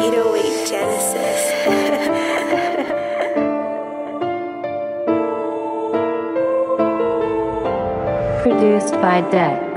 808 Genesis. Produced by Deck.